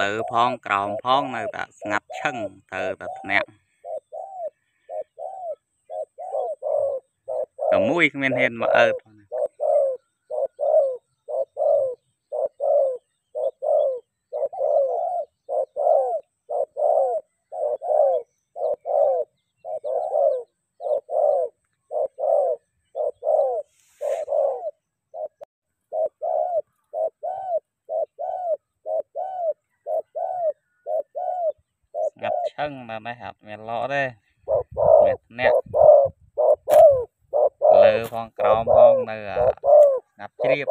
លើផងក្រោមផងនៅតែស្ងាត់ឈឹងទៅតែធ្នាក់តែមួយគ្មានហ៊ានមកអើតផងស្ងាត់ ឈឹងណាស់នេះអត់មានឡកទេមានធ្នាក់លើផងក្រោមផងនៅស្ងាត់ជ្រាប